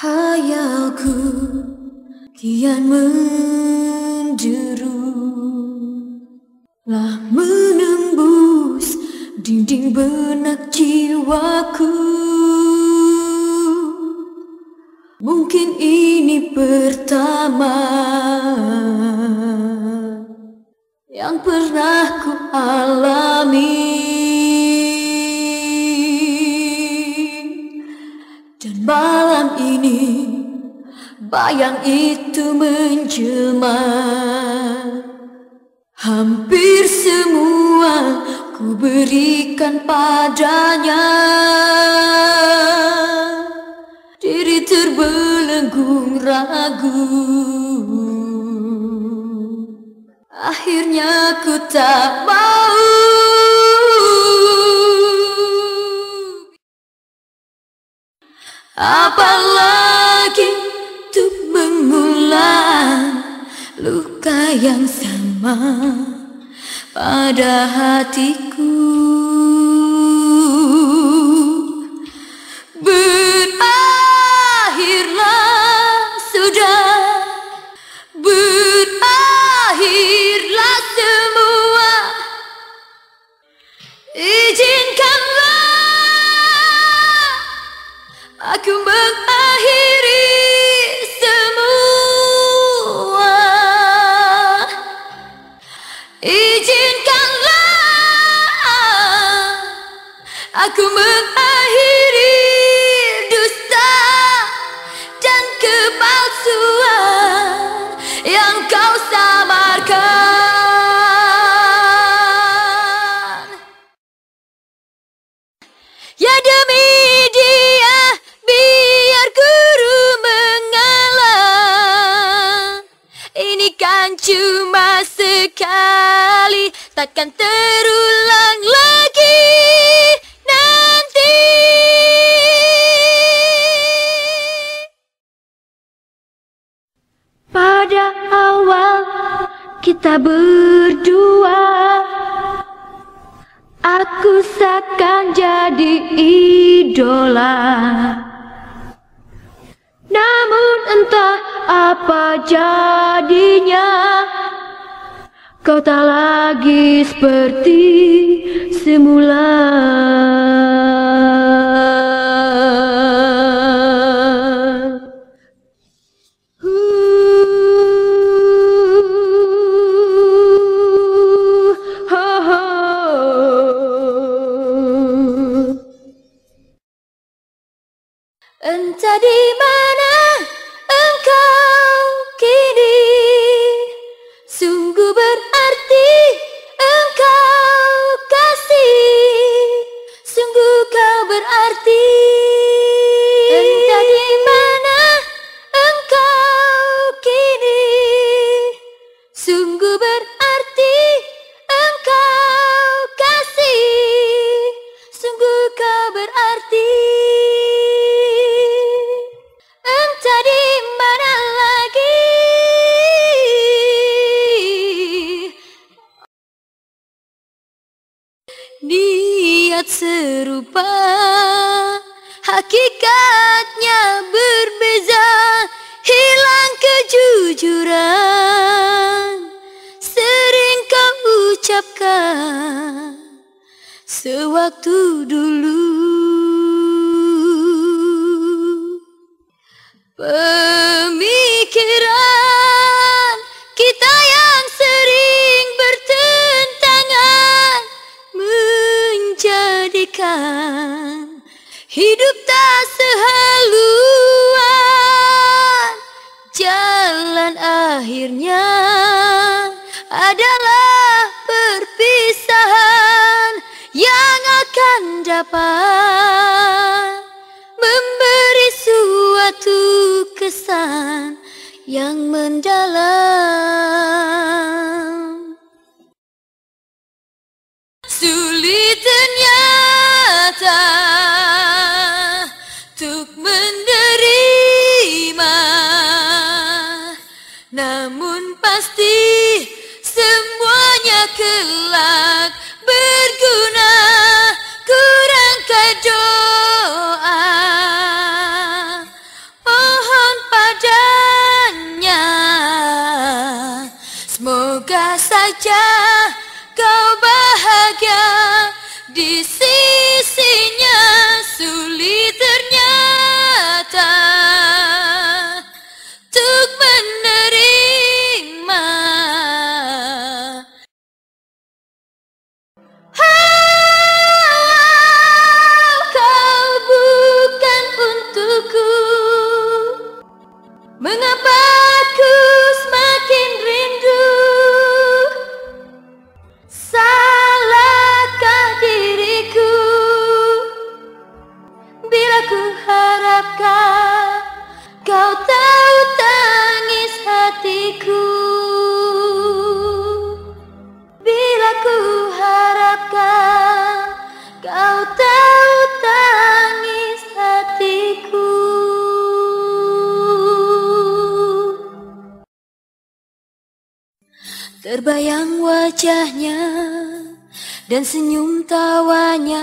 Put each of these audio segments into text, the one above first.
Hayalku kian menjeru. Lah menembus dinding benak jiwaku. Mungkin ini pertama Yang pernah ku alami malam ini Bayang itu menjelma. Hampir semua ku berikan padanya. Diri terbelenggung ragu. Akhirnya ku tak mau Apalagi untuk mengulang luka yang sama pada hatiku Aku mengakhiri dusta dan kepalsuan yang kau samarkan. Ya demi dia biar guru mengalah Ini kan cuma sekali takkan terulang lagi Aku seakan jadi idola. Namun entah apa jadinya Kau tak lagi seperti semula berarti Entah di mana engkau kini. Sungguh berarti engkau kasih. Sungguh kau berarti. Entah di mana lagi Serupa Hakikatnya berbeza. Hilang kejujuran Sering kau ucapkan Sewaktu dulu menjadikan hidup tak sehaluan. Jalan akhirnya adalah perpisahan yang akan dapat saja kau bahagia di sisinya sulit Terbayang wajahnya dan senyum tawanya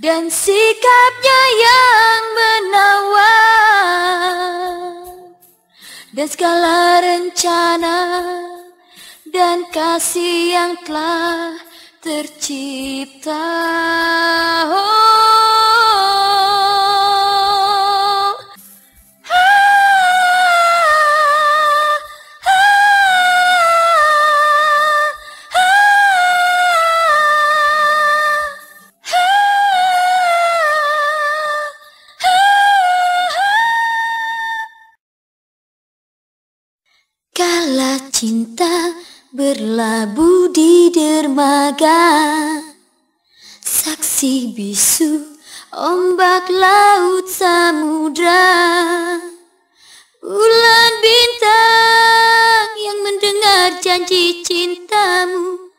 dan sikapnya yang menawan dan segala rencana dan kasih yang telah tercipta. Oh. Kala cinta berlabuh di dermaga Saksi bisu ombak laut samudra. Bulan bintang yang mendengar janji cintamu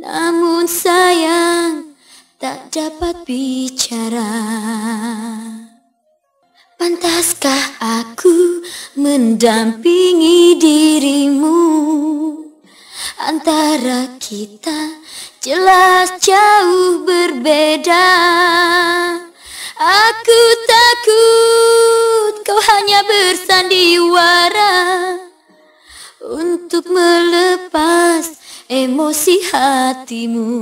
Namun sayang tak dapat bicara mendampingi dirimu. Antara kita jelas jauh berbeda. Aku takut kau hanya bersandiwara Untuk melepas emosi hatimu